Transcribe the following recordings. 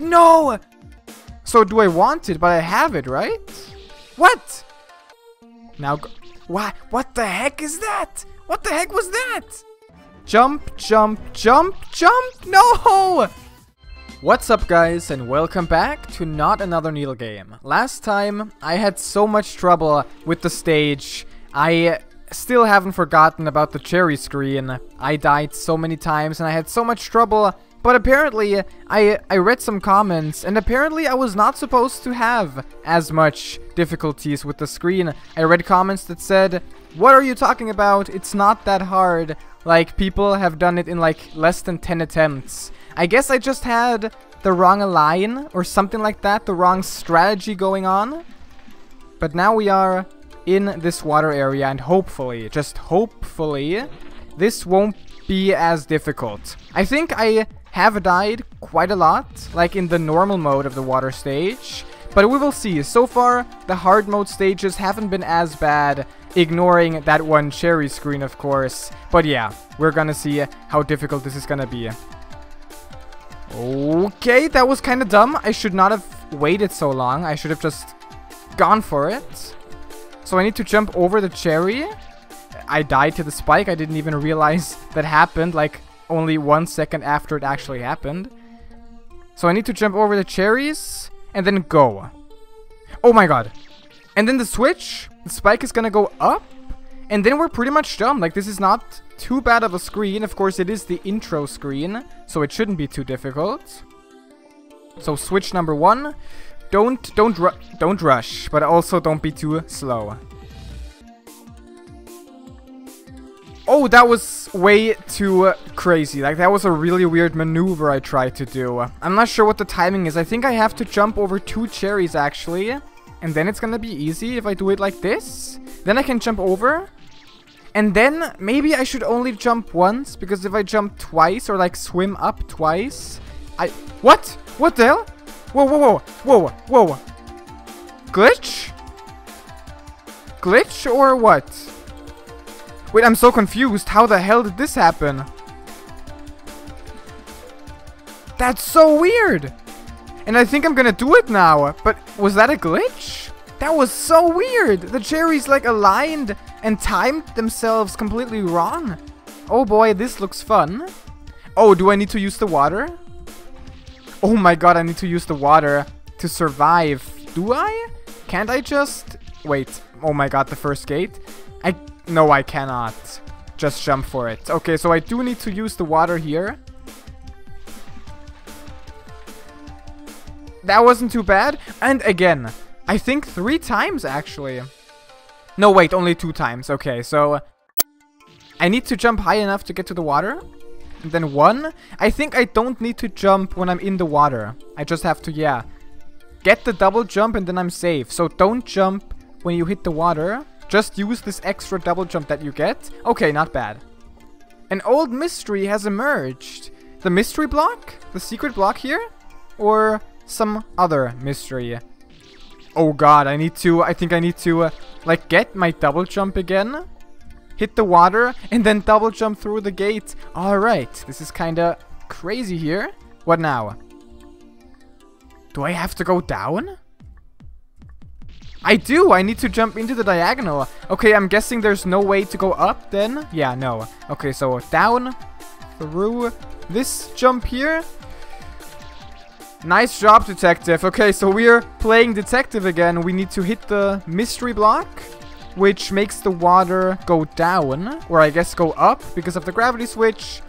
No! So do I want it, but I have it, right? What? Now go What? What the heck is that? What the heck was that? Jump, jump, jump, jump! No! What's up guys and welcome back to not another needle game. Last time I had so much trouble with the stage. I still haven't forgotten about the cherry screen. I died so many times and I had so much trouble. But apparently, I, I read some comments, and apparently I was not supposed to have as much difficulties with the screen. I read comments that said, what are you talking about? It's not that hard. Like, people have done it in like less than 10 attempts. I guess I just had the wrong align, or something like that, the wrong strategy going on. But now we are in this water area, and hopefully, just hopefully, this won't be as difficult. I think I have died quite a lot, like in the normal mode of the water stage. But we will see. So far, the hard mode stages haven't been as bad, ignoring that one cherry screen, of course. But yeah, we're gonna see how difficult this is gonna be. Okay, that was kind of dumb. I should not have waited so long. I should have just gone for it. So I need to jump over the cherry. I died to the spike. I didn't even realize that happened. Like, only one second after it actually happened. So I need to jump over the cherries and then go. Oh my god. And then the switch, the spike is gonna go up and then we're pretty much done. Like this is not too bad of a screen. Of course it is the intro screen, so it shouldn't be too difficult. So switch number one. Don't don't don't rush, but also don't be too slow. Oh, that was way too uh, crazy. Like, that was a really weird maneuver I tried to do. I'm not sure what the timing is. I think I have to jump over two cherries, actually. And then it's gonna be easy if I do it like this. Then I can jump over. And then maybe I should only jump once. Because if I jump twice or, like, swim up twice... I... What? What the hell? Whoa, whoa, whoa. Whoa, whoa. Glitch? Glitch or what? Wait, I'm so confused. How the hell did this happen? That's so weird. And I think I'm gonna do it now. But was that a glitch? That was so weird. The cherries like aligned and timed themselves completely wrong. Oh boy, this looks fun. Oh, do I need to use the water? Oh my god, I need to use the water to survive. Do I? Can't I just... Wait. Oh my god, the first gate. I no, I cannot. Just jump for it. Okay, so I do need to use the water here. That wasn't too bad. And again, I think three times, actually. No, wait, only two times. Okay, so... I need to jump high enough to get to the water. And then one. I think I don't need to jump when I'm in the water. I just have to, yeah. Get the double jump and then I'm safe. So don't jump when you hit the water. Just use this extra double jump that you get. Okay, not bad. An old mystery has emerged. The mystery block? The secret block here? Or some other mystery? Oh god, I need to, I think I need to, uh, like, get my double jump again. Hit the water, and then double jump through the gate. Alright, this is kinda crazy here. What now? Do I have to go down? I do! I need to jump into the diagonal. Okay, I'm guessing there's no way to go up then? Yeah, no. Okay, so down, through this jump here. Nice job, detective. Okay, so we're playing detective again. We need to hit the mystery block, which makes the water go down, or I guess go up because of the gravity switch.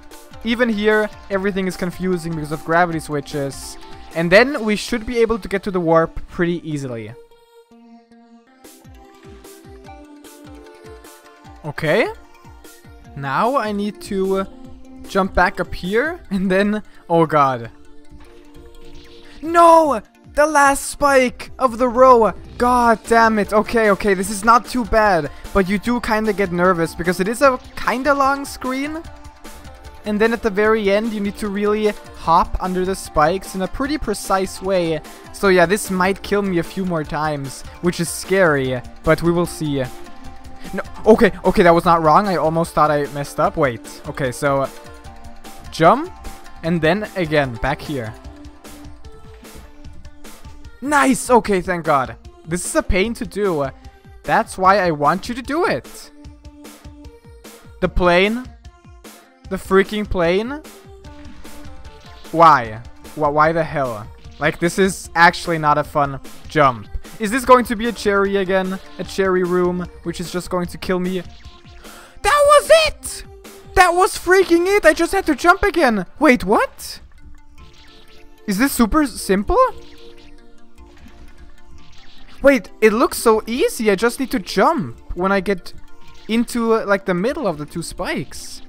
Even here, everything is confusing because of gravity switches. And then we should be able to get to the warp pretty easily. Okay. Now I need to uh, jump back up here and then... Oh god. No! The last spike of the row! God damn it. Okay, okay, this is not too bad. But you do kind of get nervous because it is a kind of long screen. And then at the very end, you need to really hop under the spikes in a pretty precise way. So yeah, this might kill me a few more times, which is scary, but we will see. No, okay, okay, that was not wrong. I almost thought I messed up. Wait, okay, so jump and then again back here. Nice! Okay, thank God. This is a pain to do. That's why I want you to do it. The plane. The freaking plane. Why? Why the hell? Like, this is actually not a fun jump. Is this going to be a cherry again? A cherry room, which is just going to kill me? That was it! That was freaking it! I just had to jump again! Wait, what? Is this super simple? Wait, it looks so easy. I just need to jump when I get into, uh, like, the middle of the two spikes.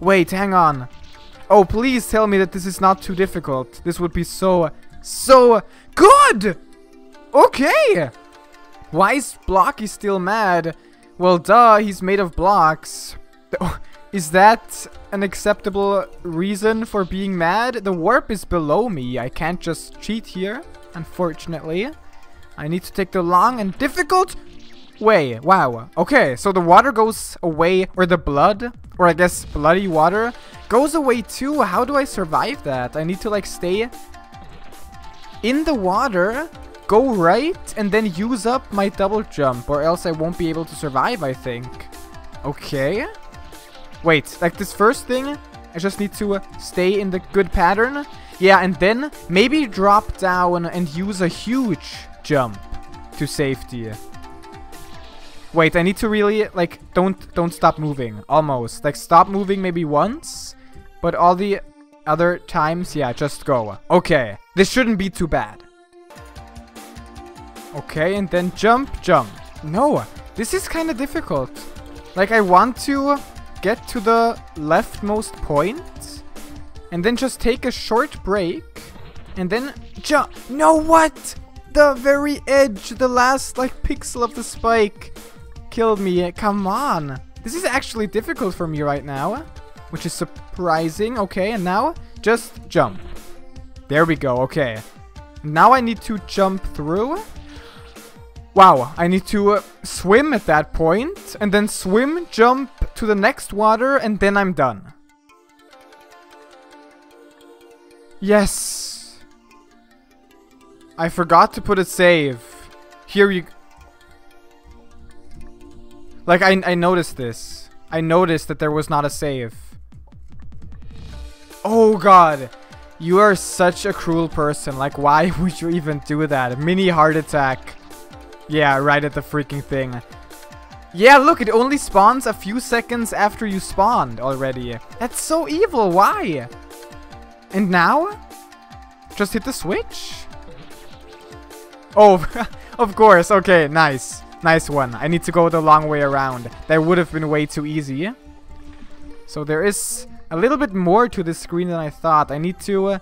Wait, hang on. Oh, please tell me that this is not too difficult. This would be so, so good! Okay! Why is Blocky still mad? Well, duh, he's made of blocks. Is that an acceptable reason for being mad? The warp is below me. I can't just cheat here, unfortunately. I need to take the long and difficult way. Wow. Okay, so the water goes away, or the blood, or I guess bloody water, goes away too. How do I survive that? I need to like stay in the water, go right, and then use up my double jump, or else I won't be able to survive, I think. Okay. Wait, like this first thing, I just need to stay in the good pattern. Yeah, and then maybe drop down and use a huge jump to safety. Wait, I need to really, like, don't don't stop moving. Almost. Like, stop moving maybe once. But all the other times, yeah, just go. Okay. This shouldn't be too bad. Okay, and then jump, jump. No, this is kind of difficult. Like, I want to get to the leftmost. And then just take a short break. And then jump. No, what? the very edge, the last like pixel of the spike killed me. Come on. This is actually difficult for me right now, which is surprising. Okay, and now just jump. There we go. Okay. Now I need to jump through. Wow, I need to uh, swim at that point, and then swim, jump to the next water, and then I'm done. Yes. I forgot to put a save. Here you... Like, I, I noticed this. I noticed that there was not a save. Oh, God. You are such a cruel person. Like, why would you even do that? Mini heart attack. Yeah, right at the freaking thing. Yeah, look, it only spawns a few seconds after you spawned already. That's so evil. Why? And now? Just hit the switch? Oh, of course. Okay, nice. Nice one. I need to go the long way around. That would have been way too easy. So there is a little bit more to this screen than I thought. I need to uh,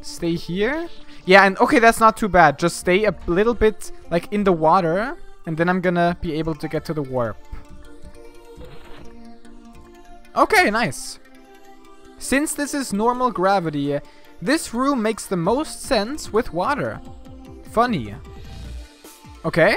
stay here. Yeah, and okay, that's not too bad. Just stay a little bit like in the water. And then I'm gonna be able to get to the warp. Okay, nice. Since this is normal gravity, this room makes the most sense with water funny. Okay.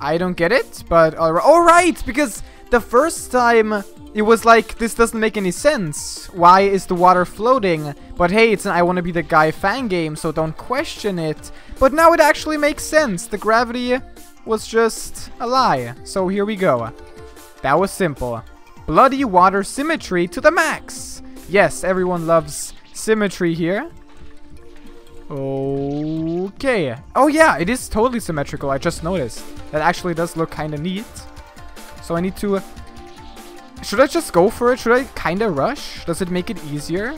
I don't get it, but alright. Oh, right, because the first time it was like, this doesn't make any sense. Why is the water floating? But hey, it's an I want to be the guy fan game, so don't question it. But now it actually makes sense. The gravity was just a lie. So here we go. That was simple. Bloody water symmetry to the max. Yes, everyone loves symmetry here. Okay. Oh yeah, it is totally symmetrical. I just noticed. That actually does look kind of neat. So I need to... Should I just go for it? Should I kind of rush? Does it make it easier?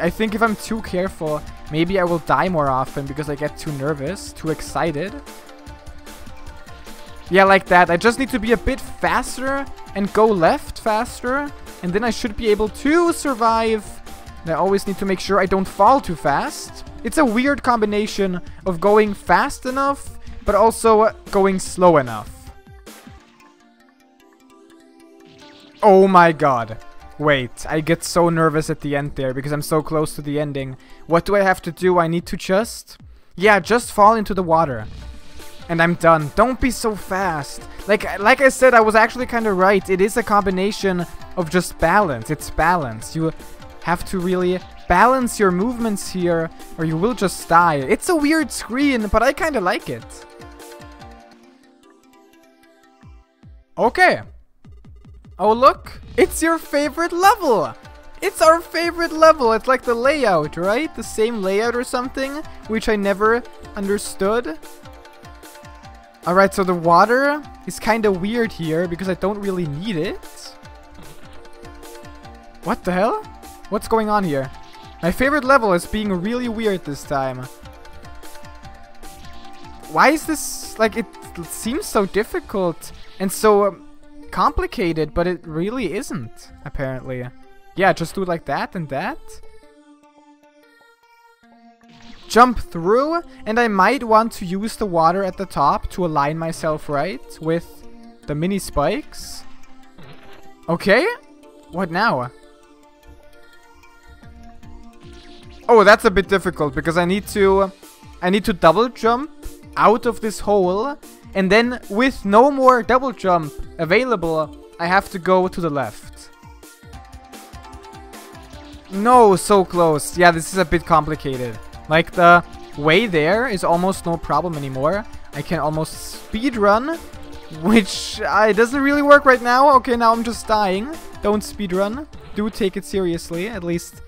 I think if I'm too careful, maybe I will die more often because I get too nervous, too excited. Yeah, like that. I just need to be a bit faster and go left faster. And then I should be able to survive. I always need to make sure I don't fall too fast. It's a weird combination of going fast enough, but also going slow enough. Oh my god. Wait, I get so nervous at the end there because I'm so close to the ending. What do I have to do? I need to just... Yeah, just fall into the water. And I'm done. Don't be so fast. Like, like I said, I was actually kind of right. It is a combination of just balance. It's balance. You have to really balance your movements here or you will just die. It's a weird screen, but I kind of like it. Okay. Oh, look. It's your favorite level. It's our favorite level. It's like the layout, right? The same layout or something, which I never understood. Alright, so the water is kind of weird here because I don't really need it. What the hell? What's going on here? My favorite level is being really weird this time. Why is this... Like, it seems so difficult and so um, complicated, but it really isn't, apparently. Yeah, just do like that and that. Jump through, and I might want to use the water at the top to align myself right with the mini spikes. Okay, what now? Oh, that's a bit difficult because I need to I need to double jump out of this hole and then with no more double jump available, I have to go to the left. No, so close. Yeah, this is a bit complicated. Like the way there is almost no problem anymore. I can almost speed run, which uh, doesn't really work right now. Okay, now I'm just dying. Don't speed run. Do take it seriously, at least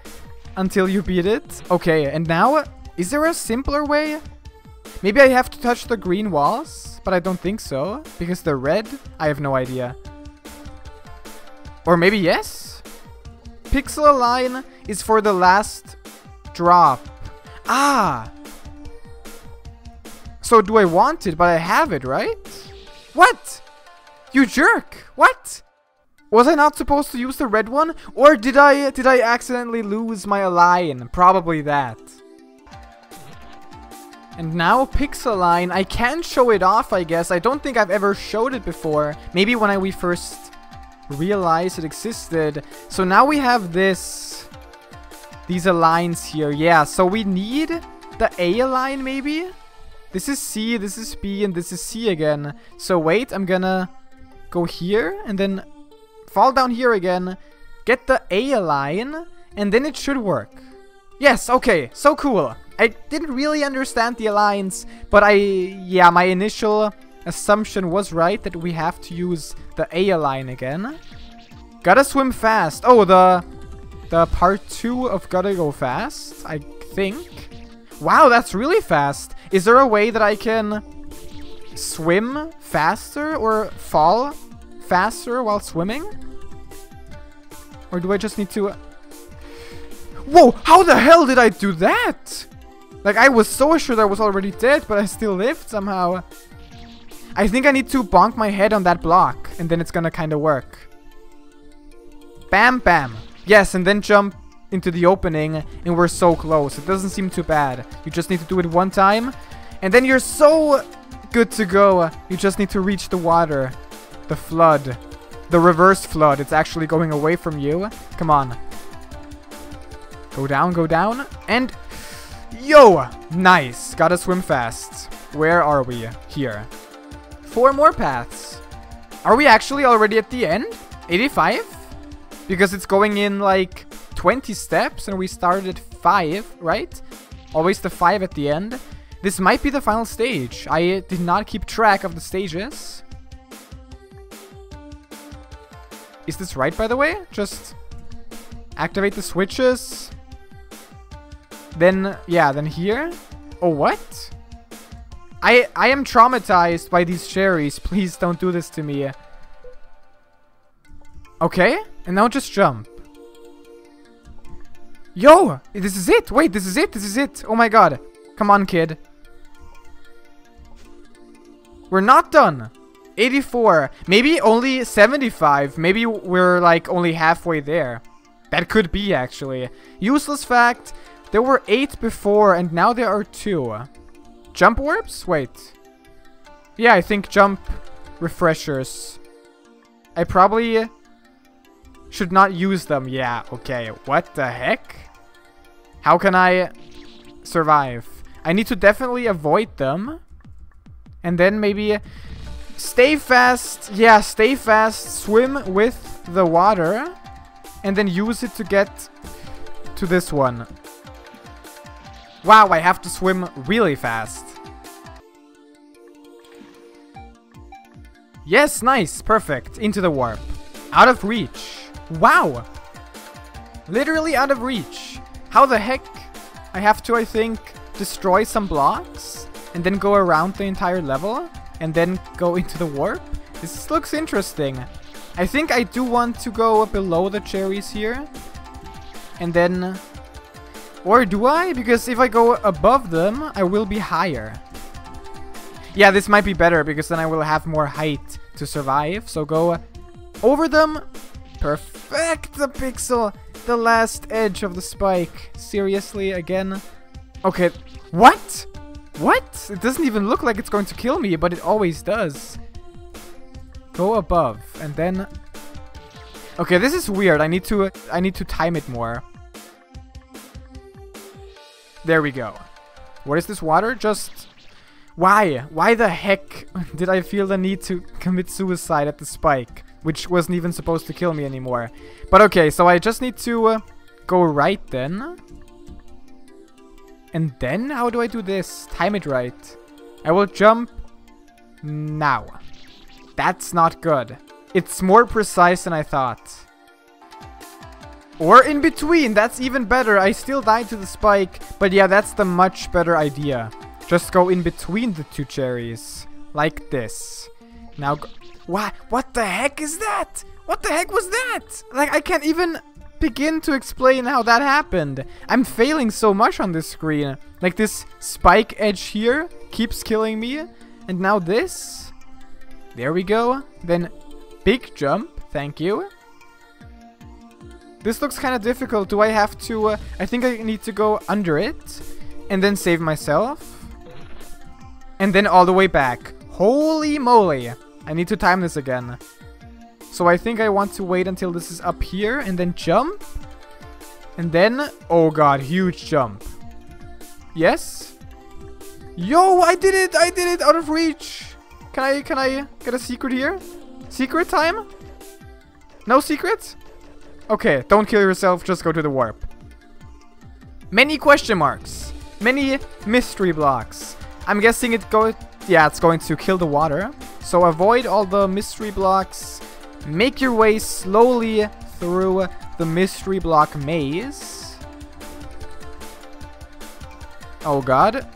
until you beat it. Okay, and now, is there a simpler way? Maybe I have to touch the green walls, but I don't think so, because they're red. I have no idea. Or maybe yes? Pixel Align is for the last drop. Ah! So do I want it, but I have it, right? What? You jerk! What? Was I not supposed to use the red one? Or did I did I accidentally lose my Align? Probably that. And now pixel align, I can show it off, I guess. I don't think I've ever showed it before. Maybe when I, we first realized it existed. So now we have this, these aligns here. Yeah, so we need the A align maybe? This is C, this is B, and this is C again. So wait, I'm gonna go here and then fall down here again, get the A align, and then it should work. Yes, okay, so cool. I didn't really understand the alliance, but I, yeah, my initial assumption was right that we have to use the A align again. Gotta swim fast. Oh, the, the part two of Gotta Go Fast, I think. Wow, that's really fast. Is there a way that I can swim faster or fall faster while swimming? Or do I just need to... Whoa, how the hell did I do that? Like, I was so sure that I was already dead, but I still lived somehow. I think I need to bonk my head on that block, and then it's gonna kinda work. Bam, bam. Yes, and then jump into the opening, and we're so close. It doesn't seem too bad. You just need to do it one time, and then you're so good to go. You just need to reach the water. The flood. The reverse flood. It's actually going away from you. Come on. Go down, go down, and Yo! Nice. Gotta swim fast. Where are we? Here. Four more paths. Are we actually already at the end? 85? Because it's going in like 20 steps and we started 5, right? Always the 5 at the end. This might be the final stage. I did not keep track of the stages. Is this right, by the way? Just activate the switches. Then, yeah, then here. Oh, what? I, I am traumatized by these cherries. Please don't do this to me. Okay, and now just jump. Yo, this is it. Wait, this is it. This is it. Oh my god. Come on, kid. We're not done. 84. Maybe only 75. Maybe we're like only halfway there. That could be actually. Useless fact. There were eight before, and now there are two. Jump orbs? Wait. Yeah, I think jump refreshers. I probably should not use them. Yeah, okay. What the heck? How can I survive? I need to definitely avoid them. And then maybe stay fast. Yeah, stay fast. Swim with the water. And then use it to get to this one. Wow, I have to swim really fast. Yes, nice, perfect. Into the warp. Out of reach. Wow. Literally out of reach. How the heck? I have to, I think, destroy some blocks and then go around the entire level and then go into the warp. This looks interesting. I think I do want to go below the cherries here. And then... Or do I? Because if I go above them, I will be higher. Yeah, this might be better because then I will have more height to survive. So go over them. Perfect, the pixel. The last edge of the spike. Seriously, again? Okay, what? What? It doesn't even look like it's going to kill me, but it always does. Go above, and then... Okay, this is weird. I need to I need to time it more. There we go. What is this water? Just... Why? Why the heck did I feel the need to commit suicide at the spike? Which wasn't even supposed to kill me anymore. But okay, so I just need to uh, go right then. And then, how do I do this? Time it right. I will jump now. That's not good. It's more precise than I thought. Or in between, that's even better. I still died to the spike, but yeah, that's the much better idea. Just go in between the two cherries. Like this. Now, what? What the heck is that? What the heck was that? Like, I can't even begin to explain how that happened. I'm failing so much on this screen. Like, this spike edge here keeps killing me. And now this. There we go. Then, big jump. Thank you. This looks kind of difficult. Do I have to... Uh, I think I need to go under it. And then save myself. And then all the way back. Holy moly. I need to time this again. So I think I want to wait until this is up here and then jump. And then... Oh god, huge jump. Yes? Yo, I did it! I did it! Out of reach! Can I, can I get a secret here? Secret time? No secrets? Okay, don't kill yourself, just go to the warp. Many question marks. Many mystery blocks. I'm guessing it go yeah, it's going to kill the water. So avoid all the mystery blocks. Make your way slowly through the mystery block maze. Oh god.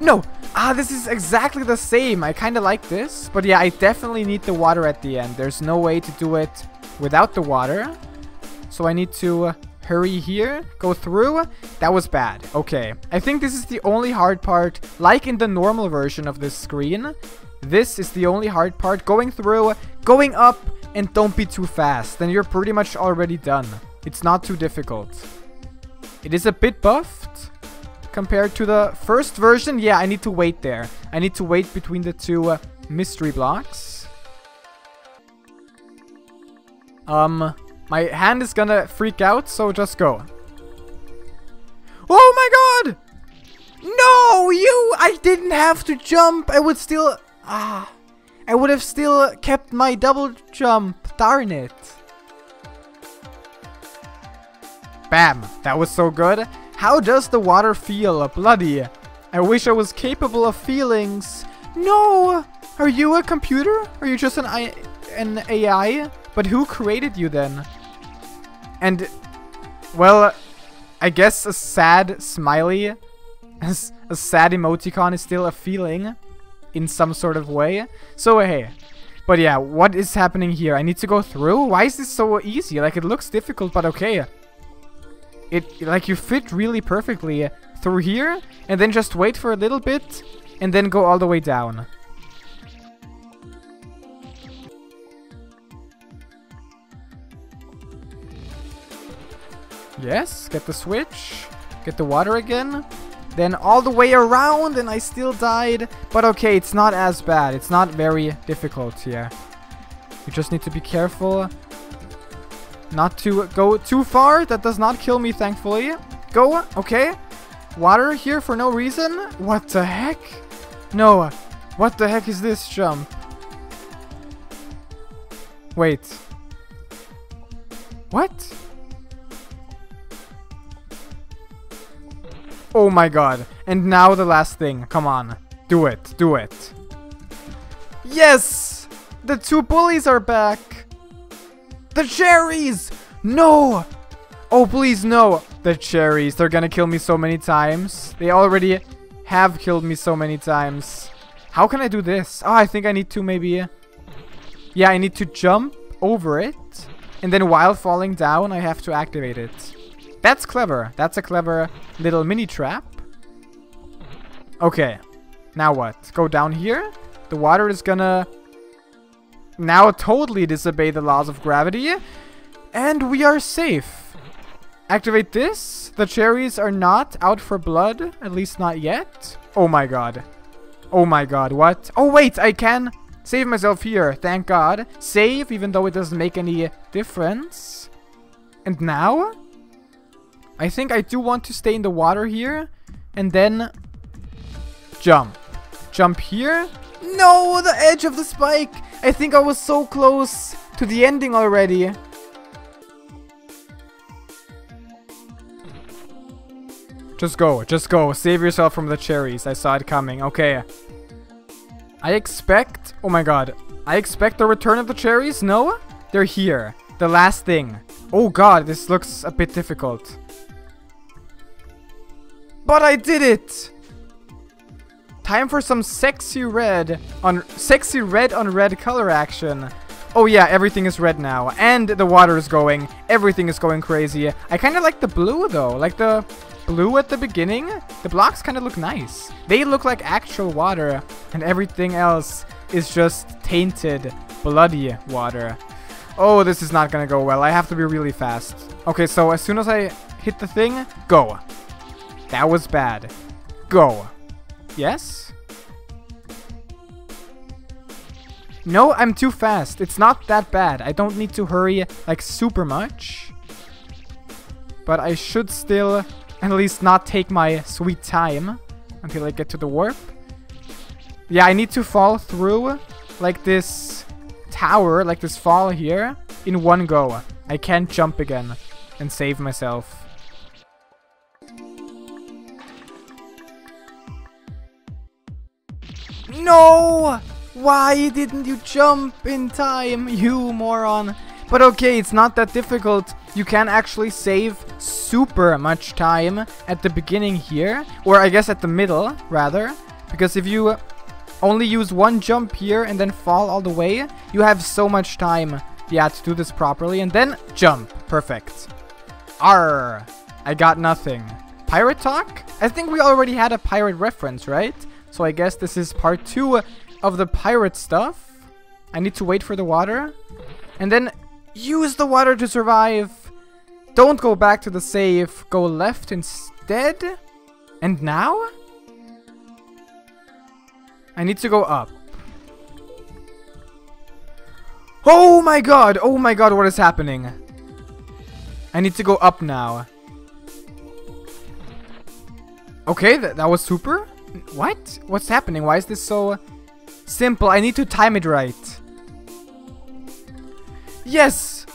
No! Ah, this is exactly the same. I kind of like this. But yeah, I definitely need the water at the end. There's no way to do it without the water. So I need to hurry here, go through. That was bad. Okay. I think this is the only hard part. Like in the normal version of this screen, this is the only hard part. Going through, going up, and don't be too fast. Then you're pretty much already done. It's not too difficult. It is a bit buffed compared to the first version. Yeah, I need to wait there. I need to wait between the two uh, mystery blocks. Um, my hand is gonna freak out, so just go. Oh my god! No, you! I didn't have to jump. I would still... Ah. I would have still kept my double jump. Darn it. Bam. That was so good. How does the water feel? Bloody. I wish I was capable of feelings. No! Are you a computer? Are you just an, I an AI? But who created you then? And, well, I guess a sad smiley, a sad emoticon is still a feeling in some sort of way. So, hey. But yeah, what is happening here? I need to go through? Why is this so easy? Like, it looks difficult, but okay. It, like, you fit really perfectly through here, and then just wait for a little bit, and then go all the way down. Yes, get the switch. Get the water again. Then all the way around and I still died. But okay, it's not as bad. It's not very difficult here. You just need to be careful. Not to go too far. That does not kill me, thankfully. Go. Okay. Water here for no reason. What the heck? No. What the heck is this jump? Wait. What? Oh my god. And now the last thing. Come on. Do it. Do it. Yes! The two bullies are back. The cherries! No! Oh, please, no. The cherries. They're gonna kill me so many times. They already have killed me so many times. How can I do this? Oh, I think I need to maybe... Yeah, I need to jump over it. And then while falling down, I have to activate it. That's clever. That's a clever little mini trap. Okay. Now what? Go down here. The water is gonna now totally disobey the laws of gravity. And we are safe. Activate this. The cherries are not out for blood. At least not yet. Oh my god. Oh my god, what? Oh wait, I can save myself here. Thank god. Save, even though it doesn't make any difference. And now? I think I do want to stay in the water here. And then jump. Jump here. No, the edge of the spike. I think I was so close to the ending already. Just go, just go. Save yourself from the cherries. I saw it coming. Okay. I expect... Oh my god. I expect the return of the cherries? No? They're here. The last thing. Oh god, this looks a bit difficult. But I did it! Time for some sexy red on sexy red on red color action. Oh yeah, everything is red now. And the water is going. Everything is going crazy. I kind of like the blue though. Like the blue at the beginning. The blocks kind of look nice. They look like actual water. And everything else is just tainted, bloody water. Oh, this is not gonna go well. I have to be really fast. Okay, so as soon as I hit the thing, go. That was bad. Go. Yes? No, I'm too fast. It's not that bad. I don't need to hurry like super much. But I should still at least not take my sweet time until I get to the warp. Yeah, I need to fall through like this tower, like this fall here, in one go. I can't jump again and save myself. No! Why didn't you jump in time, you moron? But okay, it's not that difficult. You can actually save super much time at the beginning here. Or I guess at the middle, rather. Because if you only use one jump here and then fall all the way, you have so much time, yeah, to do this properly. And then jump. Perfect. R. I got nothing. Pirate talk? I think we already had a pirate reference, right? So I guess this is part two of the pirate stuff. I need to wait for the water. And then use the water to survive. Don't go back to the save. Go left instead. And now? I need to go up. Oh my god! Oh my god, what is happening? I need to go up now. Okay, th that was super. What? What's happening? Why is this so simple? I need to time it right. Yes!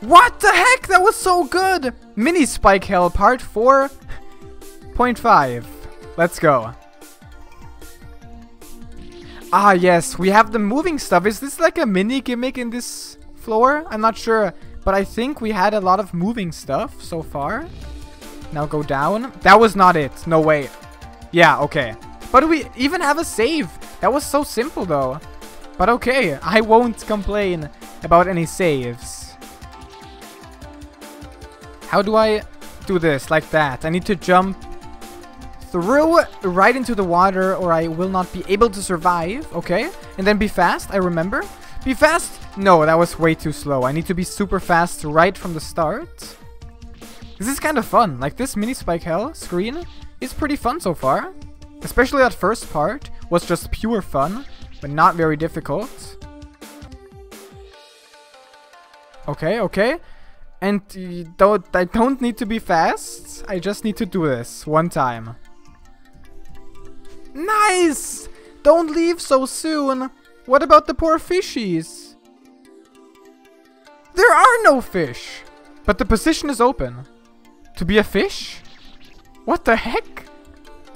What the heck? That was so good! Mini Spike Hell Part 4.5. Let's go. Ah, yes. We have the moving stuff. Is this like a mini gimmick in this floor? I'm not sure. But I think we had a lot of moving stuff so far. Now go down. That was not it. No way. Yeah, okay. But we even have a save. That was so simple though. But okay, I won't complain about any saves. How do I do this? Like that. I need to jump through right into the water or I will not be able to survive. Okay. And then be fast, I remember. Be fast? No, that was way too slow. I need to be super fast right from the start. This is kind of fun. Like this mini spike hell screen is pretty fun so far. Especially that first part was just pure fun, but not very difficult. Okay, okay. And don't, I don't need to be fast. I just need to do this one time. Nice! Don't leave so soon. What about the poor fishies? There are no fish. But the position is open. To be a fish? What the heck?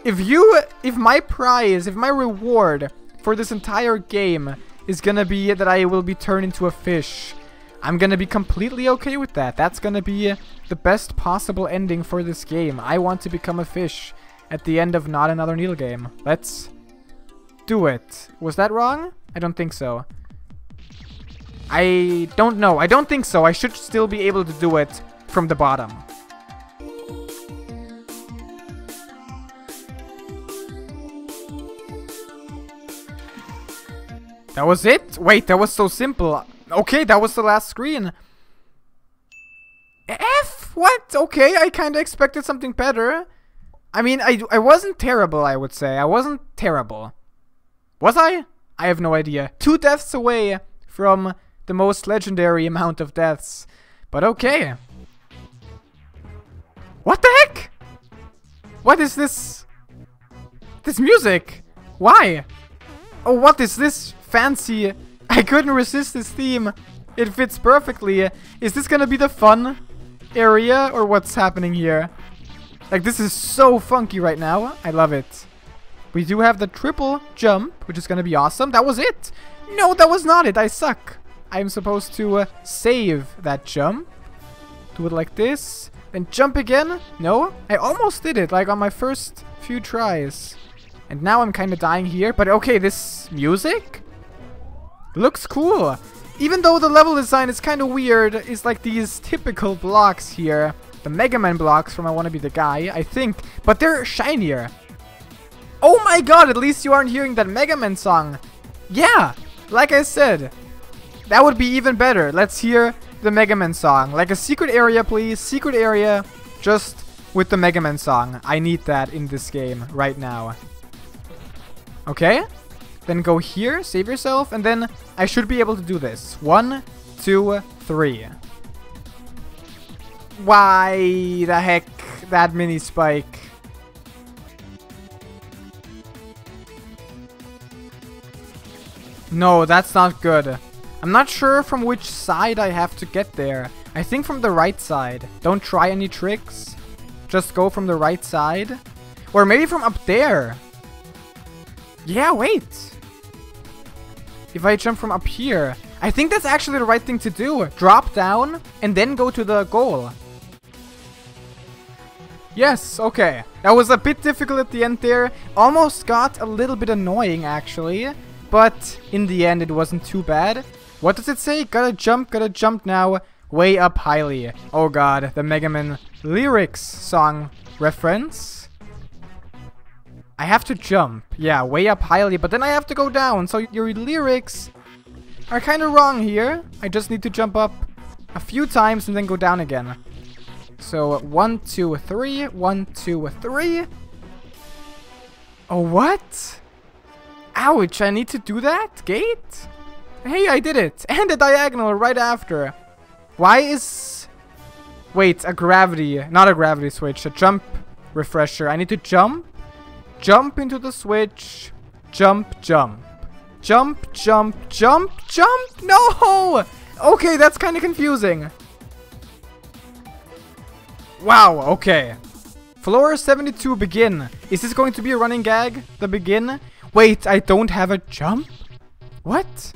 If you, if my prize, if my reward for this entire game is gonna be that I will be turned into a fish, I'm gonna be completely okay with that. That's gonna be the best possible ending for this game. I want to become a fish at the end of Not Another Needle game. Let's do it. Was that wrong? I don't think so. I don't know. I don't think so. I should still be able to do it from the bottom. That was it? Wait, that was so simple. Okay, that was the last screen. F? What? Okay, I kind of expected something better. I mean, I, I wasn't terrible, I would say. I wasn't terrible. Was I? I have no idea. Two deaths away from the most legendary amount of deaths. But okay. What the heck? What is this? This music? Why? Oh, what is this fancy. I couldn't resist this theme. It fits perfectly. Is this gonna be the fun area or what's happening here? Like this is so funky right now. I love it. We do have the triple jump, which is gonna be awesome. That was it. No, that was not it. I suck. I'm supposed to uh, save that jump. Do it like this. Then jump again. No, I almost did it like on my first few tries. And now I'm kind of dying here. But okay, this music? Looks cool. Even though the level design is kind of weird, it's like these typical blocks here. The Mega Man blocks from I Wanna Be The Guy, I think. But they're shinier. Oh my god, at least you aren't hearing that Mega Man song. Yeah, like I said. That would be even better. Let's hear the Mega Man song. Like a secret area, please. Secret area, just with the Mega Man song. I need that in this game right now. Okay? Then go here, save yourself, and then I should be able to do this. One, two, three. Why the heck that mini spike? No, that's not good. I'm not sure from which side I have to get there. I think from the right side. Don't try any tricks. Just go from the right side. Or maybe from up there. Yeah, wait. If I jump from up here. I think that's actually the right thing to do. Drop down and then go to the goal. Yes, okay. That was a bit difficult at the end there. Almost got a little bit annoying, actually. But in the end, it wasn't too bad. What does it say? Gotta jump, gotta jump now. Way up highly. Oh god, the Mega Man lyrics song reference. I have to jump. Yeah, way up highly, but then I have to go down. So your lyrics are kind of wrong here. I just need to jump up a few times and then go down again. So one, two, three, one, two, three. Oh, what? Ouch, I need to do that? Gate? Hey, I did it. And a diagonal right after. Why is... Wait, a gravity. Not a gravity switch. A jump refresher. I need to jump Jump into the switch. Jump, jump. Jump, jump, jump, jump. No! Okay, that's kind of confusing. Wow, okay. Floor 72, begin. Is this going to be a running gag? The begin? Wait, I don't have a jump? What?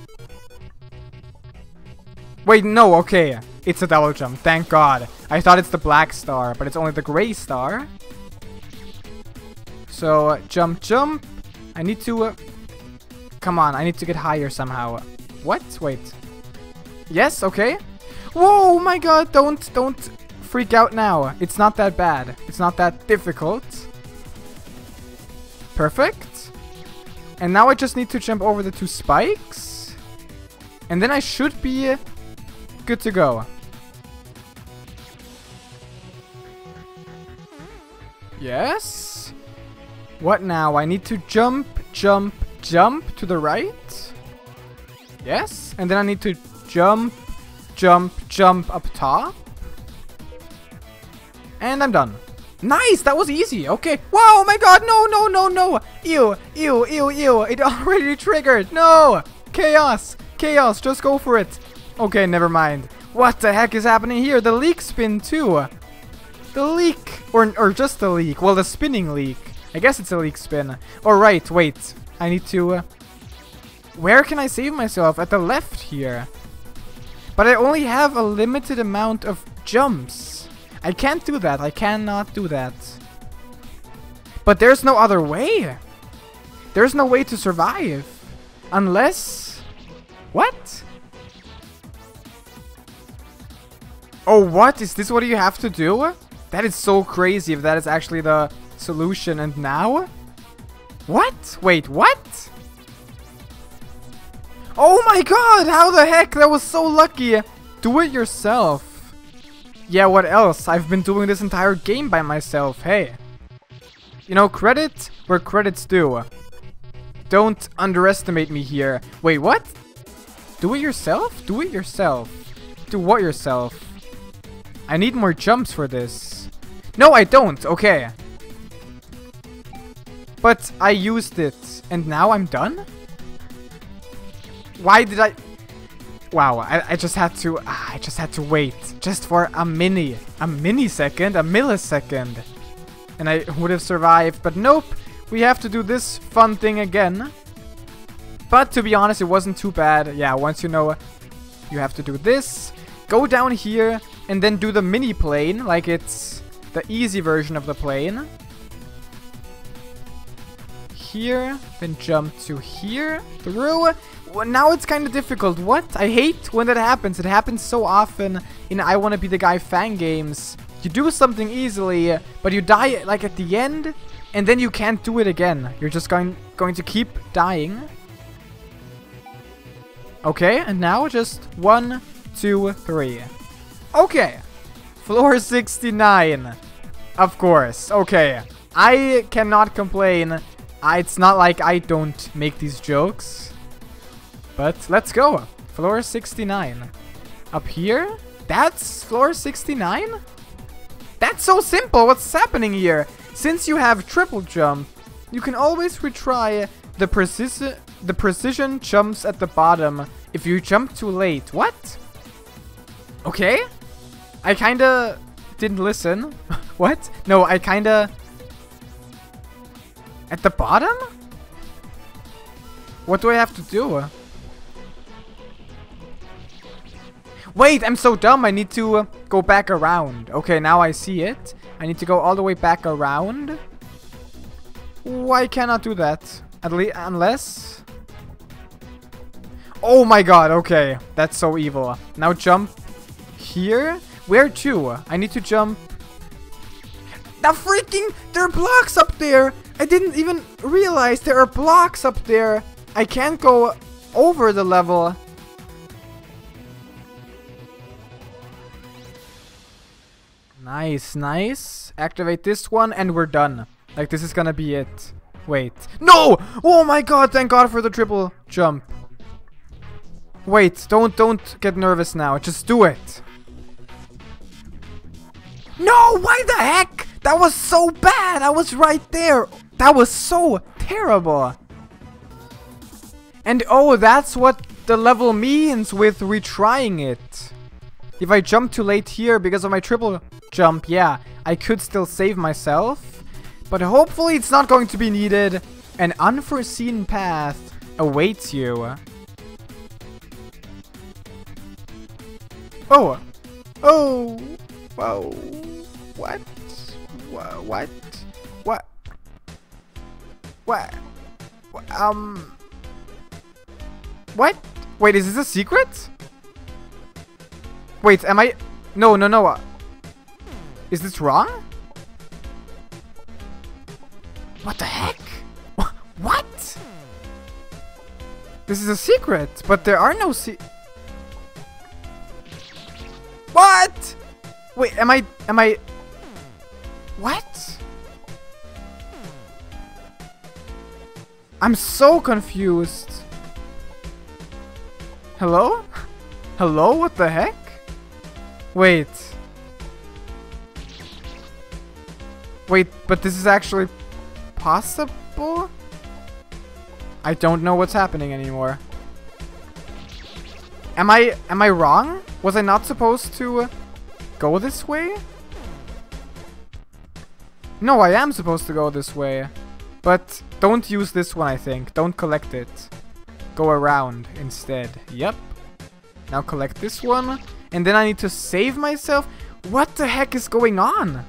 Wait, no, okay. It's a double jump, thank god. I thought it's the black star, but it's only the gray star. So, uh, jump, jump. I need to... Uh, come on, I need to get higher somehow. What? Wait. Yes, okay. Whoa, my god, don't, don't freak out now. It's not that bad. It's not that difficult. Perfect. And now I just need to jump over the two spikes. And then I should be good to go. Yes. What now? I need to jump, jump, jump to the right? Yes. And then I need to jump, jump, jump up top. And I'm done. Nice! That was easy. Okay. Wow, oh my god. No, no, no, no. Ew, ew, ew, ew. It already triggered. No. Chaos. Chaos. Just go for it. Okay, never mind. What the heck is happening here? The leek spin too. The leek! Or, or just the leek. Well, the spinning leek. I guess it's a leek spin. Alright, wait. I need to... Uh, where can I save myself? At the left here. But I only have a limited amount of jumps. I can't do that. I cannot do that. But there's no other way. There's no way to survive. Unless... What? Oh, what? Is this what do you have to do? That is so crazy if that is actually the solution. And now? What? Wait, what? Oh my god, how the heck? That was so lucky. Do it yourself. Yeah, what else? I've been doing this entire game by myself. Hey. You know, credit where credit's due. Don't underestimate me here. Wait, what? Do it yourself? Do it yourself. Do what yourself? I need more jumps for this. No, I don't. Okay. But I used it. And now I'm done? Why did I... Wow, I, I just had to... Ah, I just had to wait. Just for a mini. A millisecond? A millisecond. And I would have survived. But nope. We have to do this fun thing again. But to be honest, it wasn't too bad. Yeah, once you know you have to do this, go down here and then do the mini plane like it's the easy version of the plane. Here, then jump to here, through. Now it's kind of difficult. What? I hate when that happens. It happens so often in I Wanna Be the Guy fan games. You do something easily, but you die like at the end, and then you can't do it again. You're just going going to keep dying. Okay, and now just one, two, three. Okay, floor 69. Of course, okay. I cannot complain. I, it's not like I don't make these jokes. But let's go. Floor 69. Up here? That's floor 69? That's so simple. What's happening here? Since you have triple jump, you can always retry the precision the precision jumps at the bottom if you jump too late. What? Okay. I kinda didn't listen. what? No, I kinda... At the bottom? What do I have to do? Wait, I'm so dumb. I need to uh, go back around. Okay, now I see it. I need to go all the way back around. Why cannot do that? At least, unless... Oh my god, okay. That's so evil. Now jump here. Where to? I need to jump... The freaking... There are blocks up there! I didn't even realize there are blocks up there. I can't go over the level. Nice, nice. Activate this one and we're done. Like, this is gonna be it. Wait. No! Oh my god, thank god for the triple jump. Wait, don't, don't get nervous now. Just do it. No, why the heck? That was so bad. I was right there. That was so terrible. And oh, that's what the level means with retrying it. If I jump too late here because of my triple jump, yeah, I could still save myself. But hopefully it's not going to be needed. An unforeseen path awaits you. Oh. Oh. Whoa. What? What? What? What? Um. What? Wait, is this a secret? Wait, am I... No, no, no. Is this wrong? What the heck? What? This is a secret, but there are no se- What? Wait, am I... Am I... What? I'm so confused. Hello? Hello? What the heck? Wait. Wait, but this is actually possible? I don't know what's happening anymore. Am I am I wrong? Was I not supposed to go this way? No, I am supposed to go this way. But don't use this one, I think. Don't collect it. Go around instead. Yep. Now collect this one. And then I need to save myself? What the heck is going on?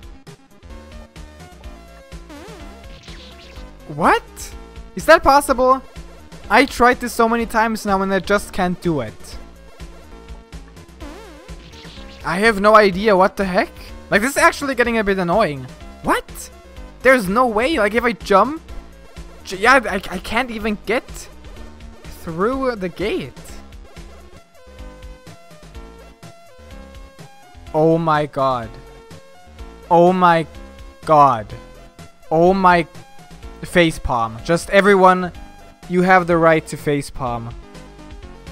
What? Is that possible? I tried this so many times now and I just can't do it. I have no idea what the heck. Like this is actually getting a bit annoying. There's no way. Like if I jump, yeah, I, I can't even get through the gate. Oh my god. Oh my god. Oh my face palm. Just everyone, you have the right to face palm.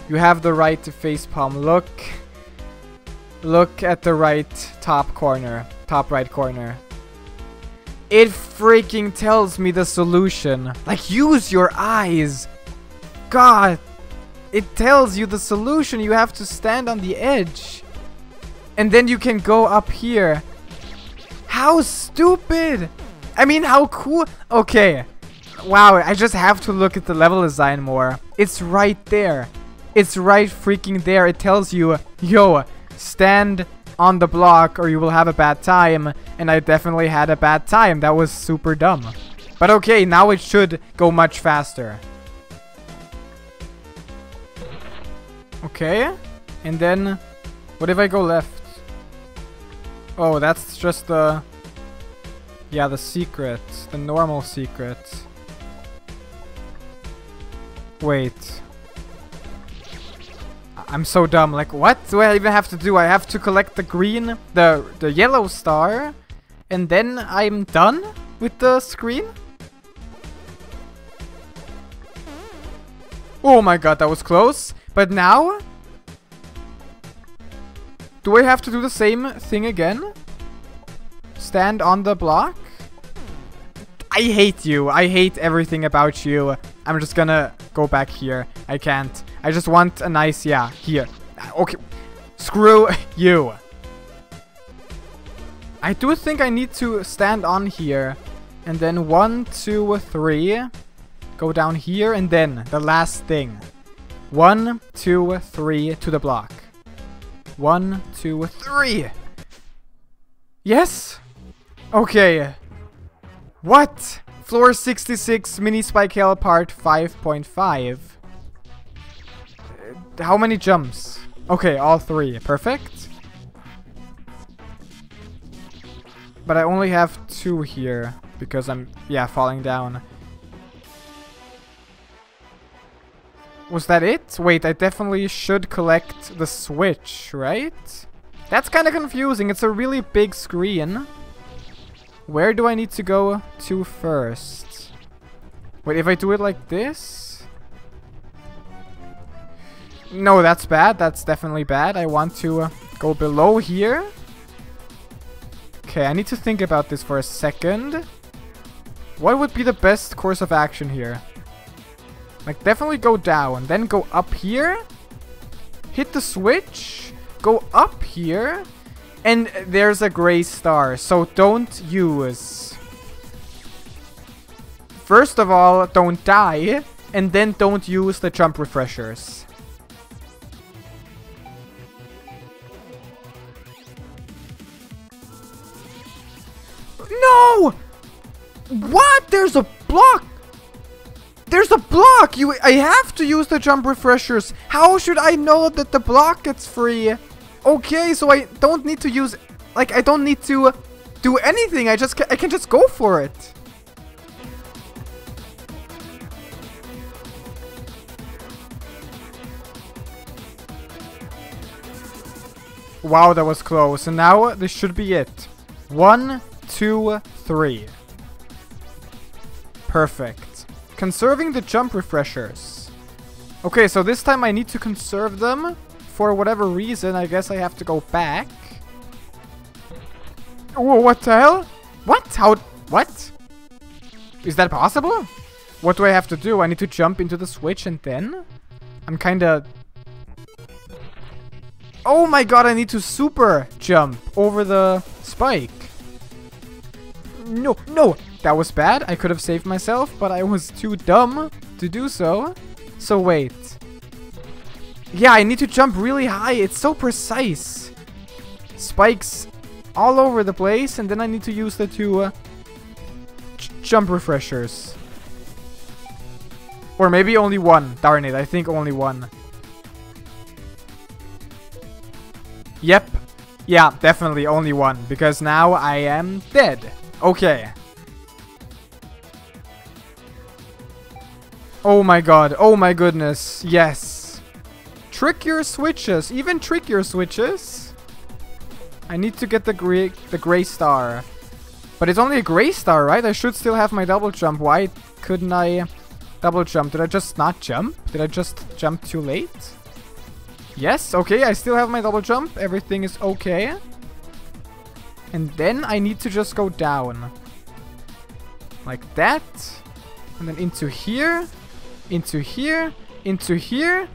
You have the right to face palm. Look. Look at the right top corner. Top right corner. It freaking tells me the solution. Like, use your eyes. God. It tells you the solution. You have to stand on the edge. And then you can go up here. How stupid. I mean, how cool. Okay. Wow, I just have to look at the level design more. It's right there. It's right freaking there. It tells you, yo, stand on the block or you will have a bad time. And I definitely had a bad time. That was super dumb. But okay, now it should go much faster. Okay. And then, what if I go left? Oh, that's just the... Yeah, the secret. The normal secret. Wait. I'm so dumb. Like, what do I even have to do? I have to collect the green, the, the yellow star, and then I'm done with the screen? Oh my god, that was close. But now, do I have to do the same thing again? Stand on the block? I hate you. I hate everything about you. I'm just gonna go back here. I can't. I just want a nice, yeah, here. Okay. Screw you. I do think I need to stand on here. And then one, two, three. Go down here and then the last thing. One, two, three to the block. One, two, three. Yes? Okay. What? Floor 66, Mini Spike Hill part 5.5. How many jumps? Okay, all three. Perfect. But I only have two here because I'm, yeah, falling down. Was that it? Wait, I definitely should collect the switch, right? That's kind of confusing. It's a really big screen. Where do I need to go to first? Wait, if I do it like this? No, that's bad. That's definitely bad. I want to uh, go below here. Okay, I need to think about this for a second. What would be the best course of action here? Like, definitely go down. Then go up here. Hit the switch. Go up here. And there's a gray star. So don't use. First of all, don't die. And then don't use the jump refreshers. No! What? There's a block there's a block! You, I have to use the jump refreshers. How should I know that the block gets free? Okay, so I don't need to use... Like, I don't need to do anything. I just I can just go for it. Wow, that was close. And now this should be it. One, two, three. Perfect. Conserving the jump refreshers. Okay, so this time I need to conserve them. For whatever reason, I guess I have to go back. Whoa, what the hell? What? How? What? Is that possible? What do I have to do? I need to jump into the switch and then? I'm kinda... Oh my god, I need to super jump over the spike. No, no. That was bad. I could have saved myself, but I was too dumb to do so. So wait. Yeah, I need to jump really high. It's so precise. Spikes all over the place, and then I need to use the two uh, jump refreshers. Or maybe only one. Darn it, I think only one. Yep. Yeah, definitely only one. Because now I am dead. Okay. Oh my god. Oh my goodness. Yes. Trick your switches. Even trick your switches. I need to get the gray, the gray star. But it's only a gray star, right? I should still have my double jump. Why couldn't I double jump? Did I just not jump? Did I just jump too late? Yes, okay, I still have my double jump. Everything is okay. And then I need to just go down. Like that. And then into here. Into here. Into here.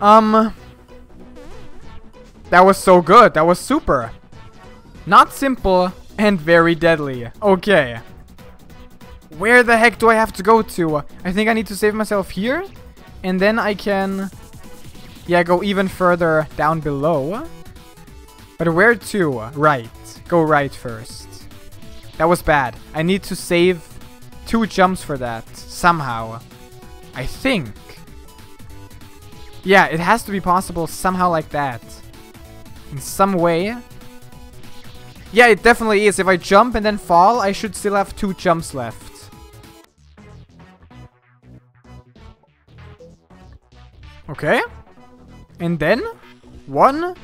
Um... That was so good. That was super. Not simple and very deadly. Okay. Where the heck do I have to go to? I think I need to save myself here. And then I can... Yeah, go even further down below. But where to? Right. Go right first. That was bad. I need to save two jumps for that. Somehow. I think. Yeah, it has to be possible somehow like that. In some way. Yeah, it definitely is. If I jump and then fall, I should still have two jumps left. Okay. And then one.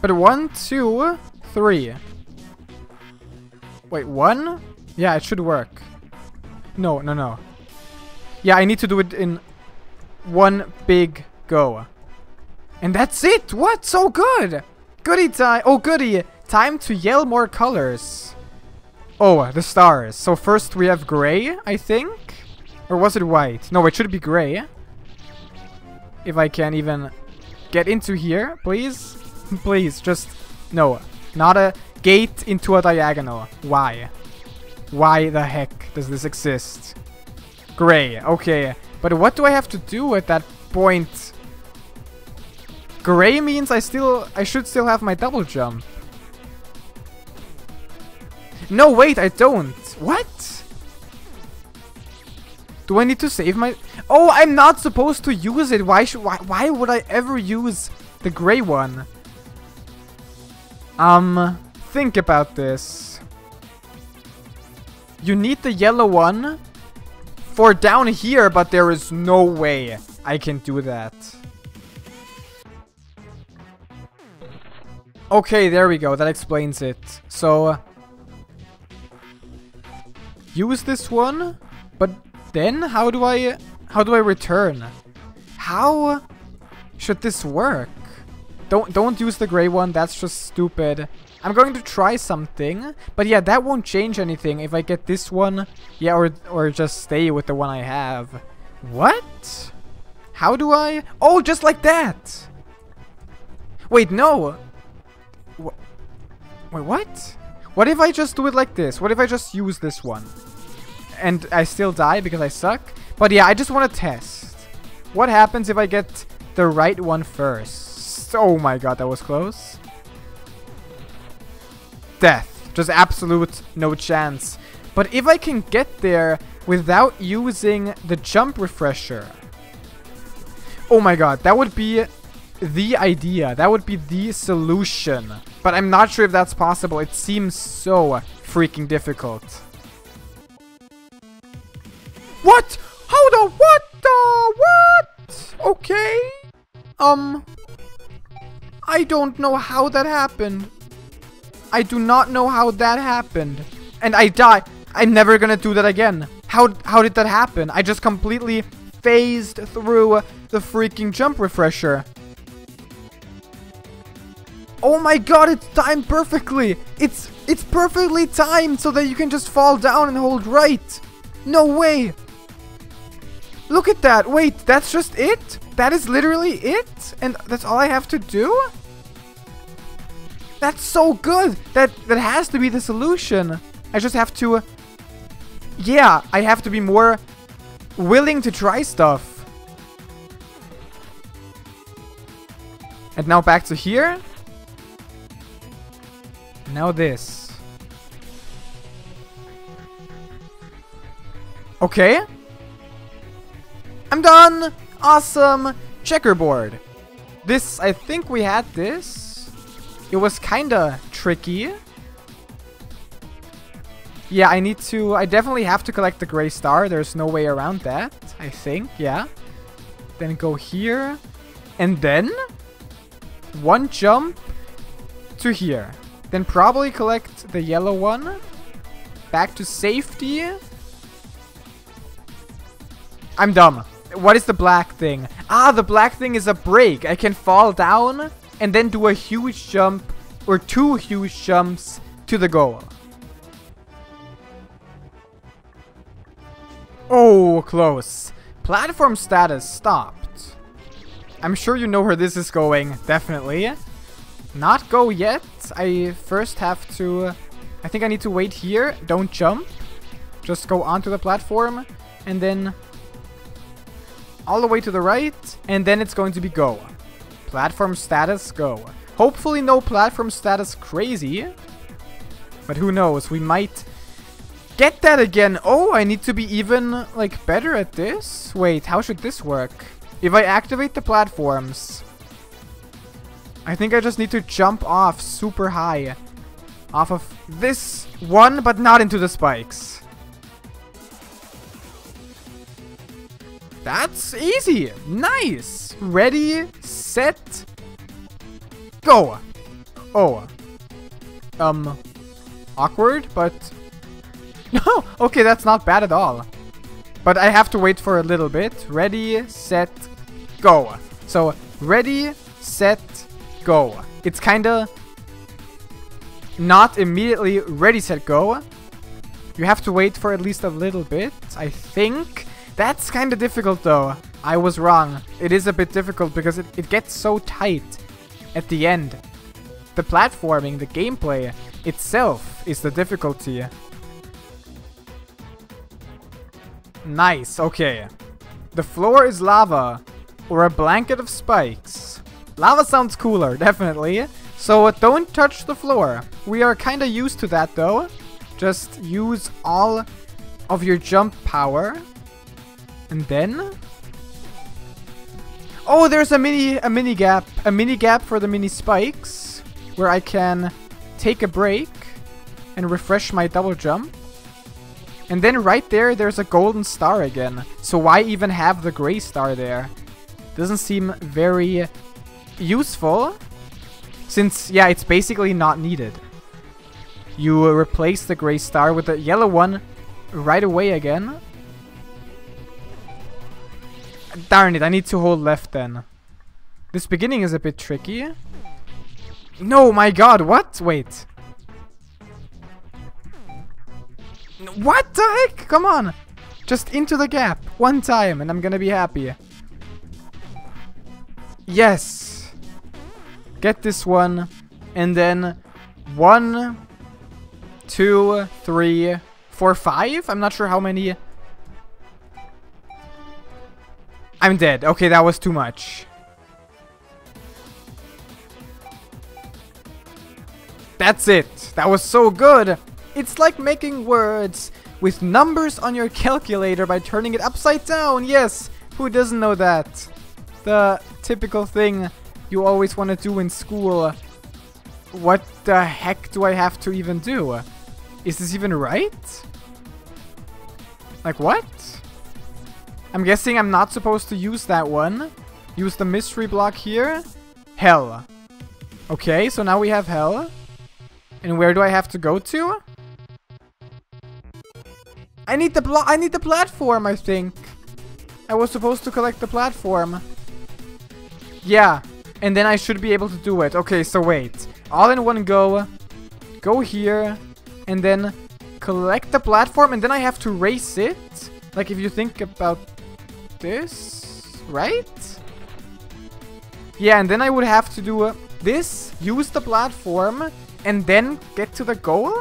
But one, two, three. Wait, one? Yeah, it should work. No, no, no. Yeah, I need to do it in one big go. And that's it! What? So good! Goody time! Oh, goody! Time to yell more colors. Oh, the stars. So first we have gray, I think? Or was it white? No, it should be gray. If I can even Get into here, please. please, just... No, not a gate into a diagonal. Why? Why the heck does this exist? Gray, okay. But what do I have to do at that point? Gray means I still... I should still have my double jump. No, wait, I don't. What? Do I need to save my... Oh, I'm not supposed to use it. Why should why why would I ever use the gray one? Um, think about this. You need the yellow one for down here, but there is no way I can do that. Okay, there we go. That explains it. So, use this one, but then how do I how do I return? How should this work? Don't don't use the gray one, that's just stupid. I'm going to try something, but yeah, that won't change anything if I get this one. Yeah, or or just stay with the one I have. What? How do I? Oh, just like that. Wait, no. Wh Wait, what? What if I just do it like this? What if I just use this one? And I still die because I suck? But yeah, I just want to test. What happens if I get the right one first? Oh my god, that was close. Death. Just absolute no chance. But if I can get there without using the jump refresher. Oh my god, that would be the idea. That would be the solution. But I'm not sure if that's possible. It seems so freaking difficult. What? Hold on, what the what? Okay. Um I don't know how that happened. I do not know how that happened. And I die. I'm never gonna do that again. How how did that happen? I just completely phased through the freaking jump refresher. Oh my god, it's timed perfectly. It's it's perfectly timed so that you can just fall down and hold right. No way. Look at that. Wait, that's just it? That is literally it? And that's all I have to do? That's so good! That that has to be the solution. I just have to... Yeah, I have to be more willing to try stuff. And now back to here. Now this. Okay. I'm done! Awesome! Checkerboard. This, I think we had this. It was kinda tricky. Yeah, I need to... I definitely have to collect the gray star. There's no way around that, I think. Yeah. Then go here. And then... One jump to here. Then probably collect the yellow one. Back to safety. I'm dumb. What is the black thing? Ah, the black thing is a break. I can fall down and then do a huge jump or two huge jumps to the goal. Oh, close. Platform status stopped. I'm sure you know where this is going, definitely. Not go yet. I first have to... I think I need to wait here. Don't jump. Just go onto the platform and then all the way to the right, and then it's going to be go. Platform status, go. Hopefully no platform status crazy, but who knows, we might get that again. Oh, I need to be even, like, better at this? Wait, how should this work? If I activate the platforms, I think I just need to jump off super high. Off of this one, but not into the spikes. That's easy. Nice. Ready, set, go. Oh. Um, awkward, but... No, okay, that's not bad at all. But I have to wait for a little bit. Ready, set, go. So, ready, set, go. It's kinda not immediately ready, set, go. You have to wait for at least a little bit, I think. That's kind of difficult though. I was wrong. It is a bit difficult because it, it gets so tight at the end. The platforming, the gameplay itself is the difficulty. Nice, okay. The floor is lava or a blanket of spikes. Lava sounds cooler, definitely. So uh, don't touch the floor. We are kind of used to that though. Just use all of your jump power and then? Oh, there's a mini a mini gap. A mini gap for the mini spikes. Where I can take a break and refresh my double jump. And then right there, there's a golden star again. So why even have the gray star there? Doesn't seem very useful. Since, yeah, it's basically not needed. You replace the gray star with the yellow one right away again. Darn it, I need to hold left then. This beginning is a bit tricky. No, my god, what? Wait. What the heck? Come on. Just into the gap. One time and I'm gonna be happy. Yes. Get this one. And then one, two, three, four, five? I'm not sure how many I'm dead. Okay, that was too much. That's it. That was so good. It's like making words with numbers on your calculator by turning it upside down. Yes, who doesn't know that? The typical thing you always want to do in school. What the heck do I have to even do? Is this even right? Like what? I'm guessing I'm not supposed to use that one. Use the mystery block here. Hell. Okay, so now we have hell. And where do I have to go to? I need the block. I need the platform, I think. I was supposed to collect the platform. Yeah, and then I should be able to do it. Okay, so wait. All in one go. Go here. And then collect the platform. And then I have to race it. Like, if you think about this, right? Yeah, and then I would have to do a... this, use the platform, and then get to the goal?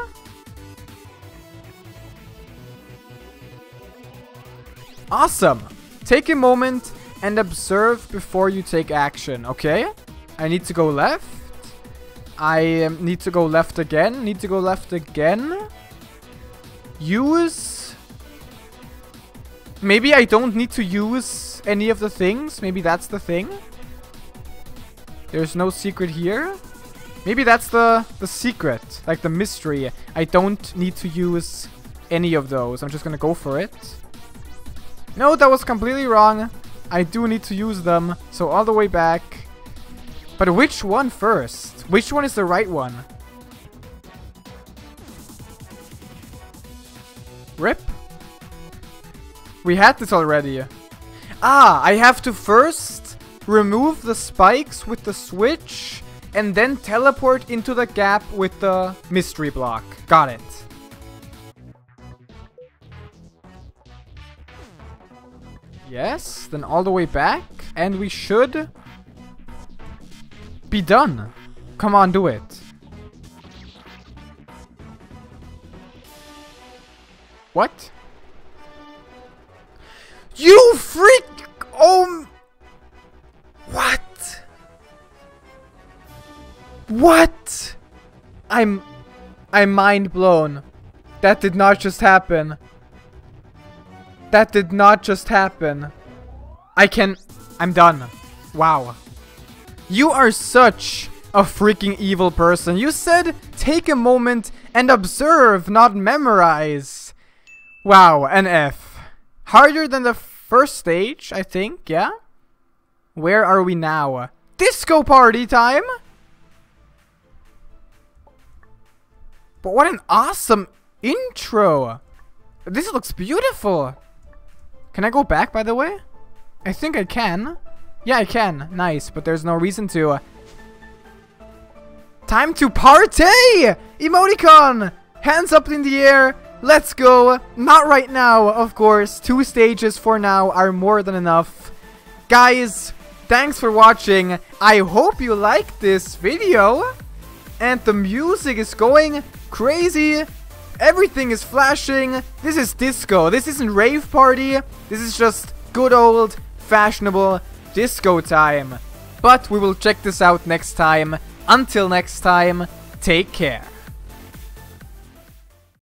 Awesome! Take a moment and observe before you take action, okay? I need to go left. I um, need to go left again. Need to go left again. Use... Maybe I don't need to use any of the things. Maybe that's the thing. There's no secret here. Maybe that's the, the secret. Like the mystery. I don't need to use any of those. I'm just gonna go for it. No, that was completely wrong. I do need to use them. So all the way back. But which one first? Which one is the right one? Rip? We had this already. Ah, I have to first remove the spikes with the switch and then teleport into the gap with the mystery block. Got it. Yes, then all the way back. And we should be done. Come on, do it. What? You freak! Oh! What? What? I'm... I'm mind blown. That did not just happen. That did not just happen. I can... I'm done. Wow. You are such a freaking evil person. You said take a moment and observe, not memorize. Wow, an F. Harder than the first stage, I think, yeah? Where are we now? Disco party time! But what an awesome intro! This looks beautiful! Can I go back, by the way? I think I can. Yeah, I can. Nice, but there's no reason to. Uh, time to party! Emoticon! Hands up in the air. Let's go. Not right now, of course. Two stages for now are more than enough. Guys, thanks for watching. I hope you liked this video. And the music is going crazy. Everything is flashing. This is disco. This isn't rave party. This is just good old fashionable disco time. But we will check this out next time. Until next time, take care.